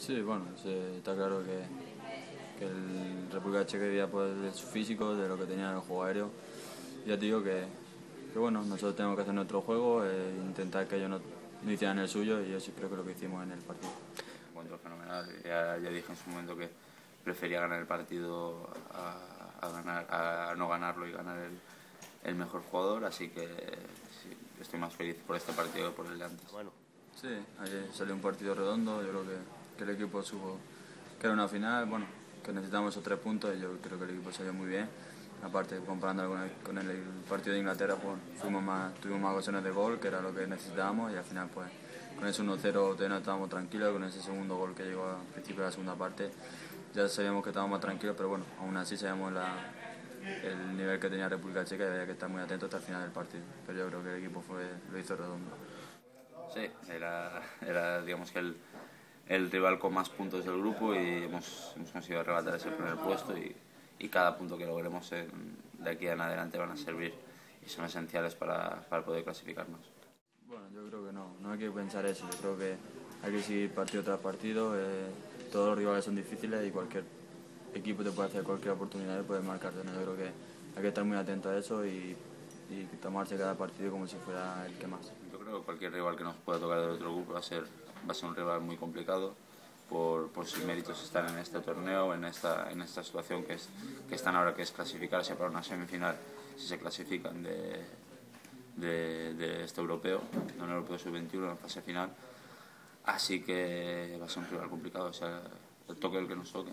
Sí, bueno, está claro que, que el República Checa vivía pues, de su físico, de lo que tenía en el juego aéreo. Ya te digo que, que bueno, nosotros tenemos que hacer nuestro juego e intentar que ellos no, no, hicieran el suyo y eso creo que es lo que hicimos en el partido. Encuentro fenomenal. Ya, ya, dije en su momento que prefería ganar el partido a, a, ganar, a no ganarlo y ganar el, el mejor jugador, así que sí, estoy más feliz por este partido que por el de antes. Bueno. Sí, ayer salió un partido redondo, yo creo que, que el equipo supo que era una final, bueno, que necesitamos esos tres puntos y yo creo que el equipo salió muy bien. Aparte, comparando con el, partido de Inglaterra, pues, fuimos más, tuvimos más ocasiones de gol, que era lo que necesitábamos, y al final, pues, con ese 1-0 no estábamos tranquilos, con ese segundo gol que llegó al principio de la segunda parte, ya sabíamos que estábamos más tranquilos, pero bueno, aún así sabíamos la, el nivel que tenía República Checa y había que estar muy atento hasta el final del partido. Pero yo creo que el equipo fue, lo hizo redondo. Sí, era, era digamos que el, el, rival con más puntos del grupo y hemos, hemos conseguido arrebatar ese primer puesto y, y cada punto que logremos en, de aquí en adelante van a servir y son esenciales para, para poder clasificarnos. Bueno, yo creo que no, no hay que pensar eso, yo creo que hay que seguir partido tras partido, eh, todos los rivales son difíciles y cualquier equipo te puede hacer cualquier oportunidad y puede marcarte. ¿no? Yo creo que hay que estar muy atento a eso y, y, tomarse cada partido como si fuera el que más. Yo creo que cualquier rival que nos pueda tocar del otro grupo va a ser, va a ser un rival muy complicado por, por sus méritos están en este torneo, en esta, en esta situación que, es, que están ahora, que es clasificarse para una semifinal, si se clasifican de, de, de este europeo, de un europeo sub-21 en fase final. Así que va a ser un rival complicado, o sea, el toque el que nos toque.